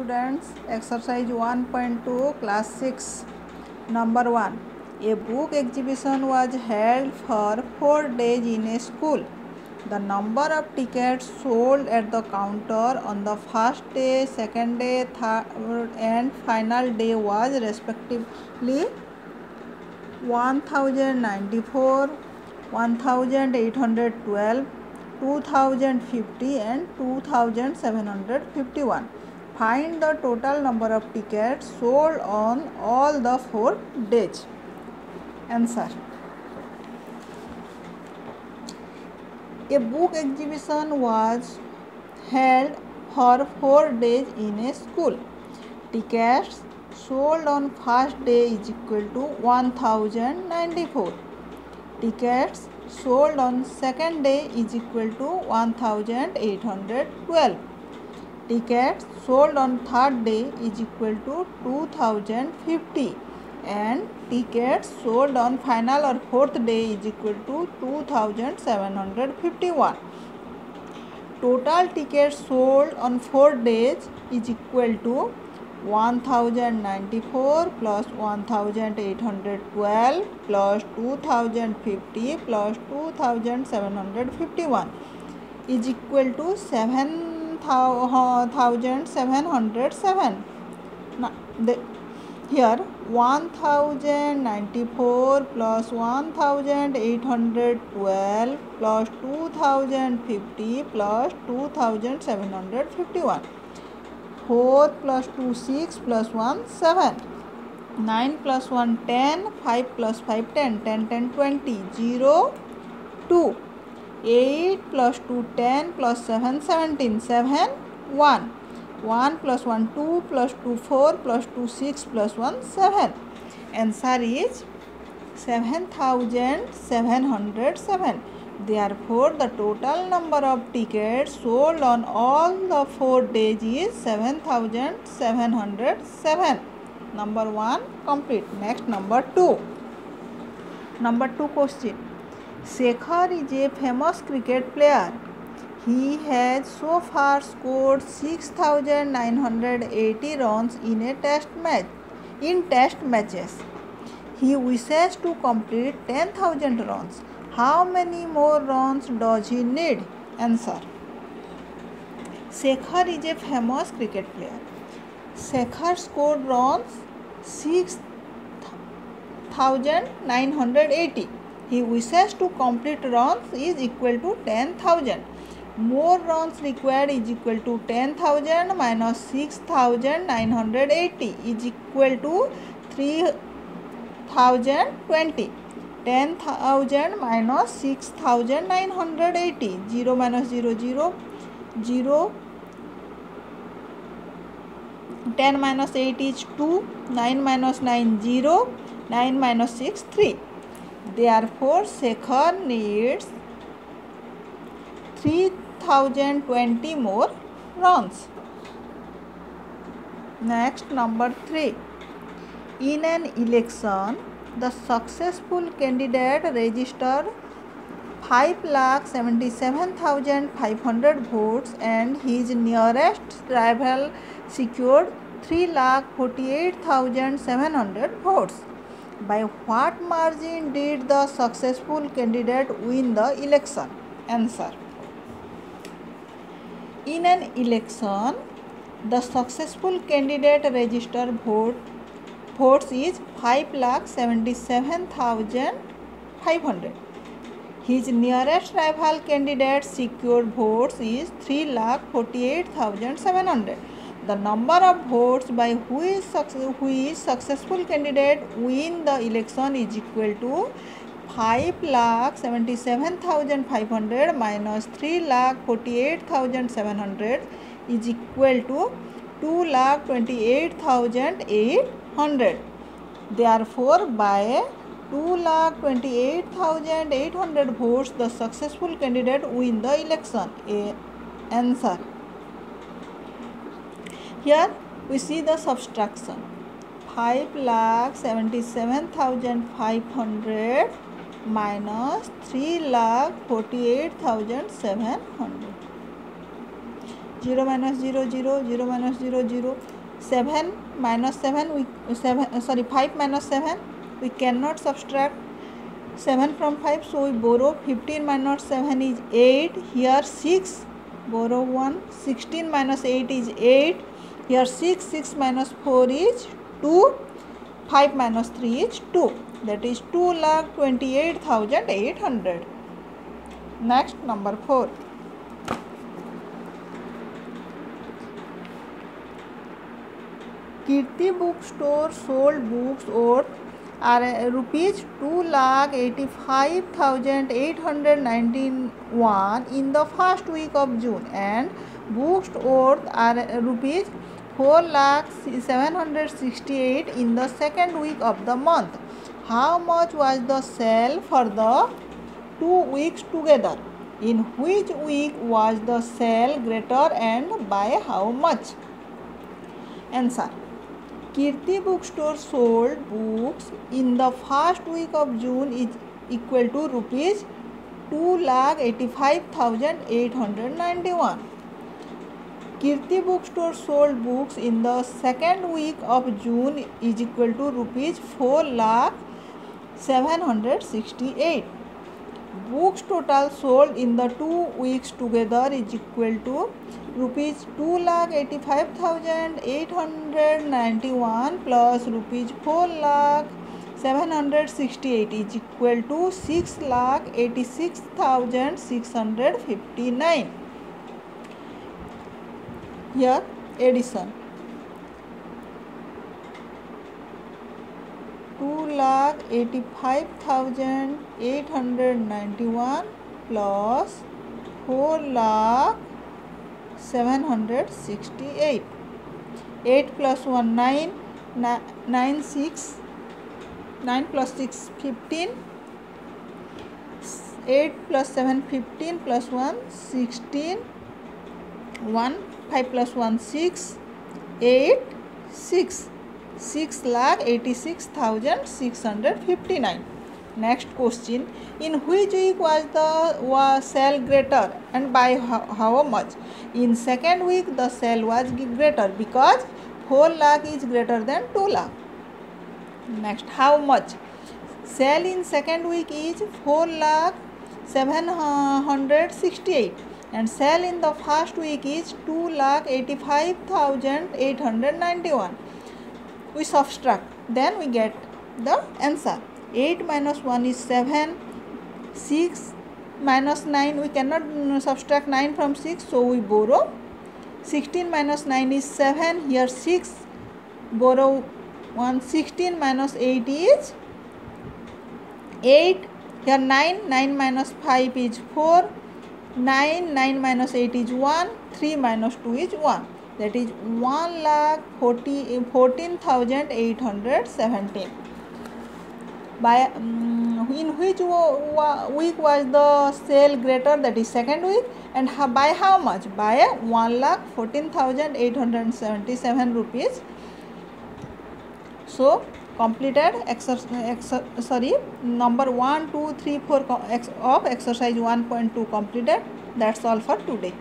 students exercise 1.2 class 6 number 1 a book exhibition was held for 4 days in a school. The number of tickets sold at the counter on the first day second day third and final day was respectively 1094 1812 2050 and 2751 find the total number of tickets sold on all the four days. Answer. A book exhibition was held for 4 days in a school. Tickets sold on first day is equal to 1094 tickets sold on second day is equal to 1812 tickets sold on third day is equal to 2050 and tickets sold on final or fourth day is equal to 2751 total tickets sold on 4 days is equal to 1094 plus 1812 plus 2050 plus 2751 is equal to 7707 now the, here 1094 plus 1812 plus 2050 plus 2751 4 plus 2 6 plus 1 7 9 plus 1 10 5 plus 5 10 10 10 20 0 2 8 plus 2 10 plus 7 17 7 1 1 plus 1 2 plus 2 4 plus 2 6 plus 1 7 answer is 7707 Therefore, the total number of tickets sold on all the four days is 7707. Number 1 complete. Next, number 2. Number 2 question. Shekhar is a famous cricket player. He has so far scored 6980 runs in a test match. In test matches, he wishes to complete 10,000 runs. How many more runs does he need? Answer. Shekhar is a famous cricket player. Shekhar scored runs 6980. He wishes to complete runs is equal to 10,000. More runs required is equal to 10,000 minus 6,980 is equal to 3020. 10,000 minus 6,980 0 minus 0 0 0 10 minus 8 is 2 9 minus 9 0 9 minus 6 3 therefore Shekhar needs 3020 more runs next number 3 in an election the successful candidate registered 5,77,500 votes and his nearest rival secured 3,48,700 votes. By what margin did the successful candidate win the election? Answer. In an election, the successful candidate registered vote votes is 5 lakh 77,500. His nearest rival candidate secured votes is 3 lakh 48,700. The number of votes by who is, who is successful candidate win the election is equal to 5 lakh 77,500 minus 3 lakh 48,700 is equal to 2 lakh 28,800 hundred. Therefore, by two lakh twenty eight thousand eight hundred votes, the successful candidate win the election. A answer. here we see the subtraction. 5 lakh 77500 minus 3 lakh 48700 zero minus zero zero zero minus zero zero seven minus seven seven sorry five minus seven we can not subtract seven from five so we borrow fifteen minus seven is eight here six borrow one sixteen minus eight is eight here 6 6 minus 4 is 2 5 minus 3 is 2 that is 2 lakh 28800 next number 4 Kirti bookstore sold books worth are rupees 2 lakh 85,891 in the first week of June and books worth are rupees 4 lakh 768 in the second week of the month. How much was the sale for the two weeks together? In which week was the sale greater and by how much? Answer Kirti bookstore sold books in the first week of June is equal to rupees 2 lakh 85,891. Kirti book store sold books in the second week of June is equal to rupees four lakh seven hundred sixty eight books total sold in the two weeks together is equal to rupees two lakh eighty five thousand eight hundred ninety one plus rupees four lakh seven hundred sixty eight is equal to six lakh eighty six thousand six hundred fifty nine here addition 2 lakh 85,891 plus 4 lakh 768 8 plus 1 9 9 6 9 plus 6 15 8 plus 7 15 plus 1 16 1 5 plus 1 6 8 6 6 lakh 86,659 next question. In which week was the was sale greater and by how, how much? In second week the sale was greater because 4 lakh is greater than 2 lakh. Next how much? Sale in second week is 4 lakh 768 and sale in the first week is two lakh eighty five thousand eight hundred ninety one we subtract then we get the answer eight minus one is seven six minus nine we can not subtract nine from six so we borrow sixteen minus nine is seven here six borrow one sixteen minus eight is eight here nine nine minus five is four 9 9 minus 8 is 1 3 minus 2 is 1 that is 1 lakh 40 14,817 by um, in which week was the sale greater that is second week and how, by how much? By 1 lakh 14,877 rupees. So completed exercise sorry number 1 2 3 4 of exercise 1.2 completed. That's all for today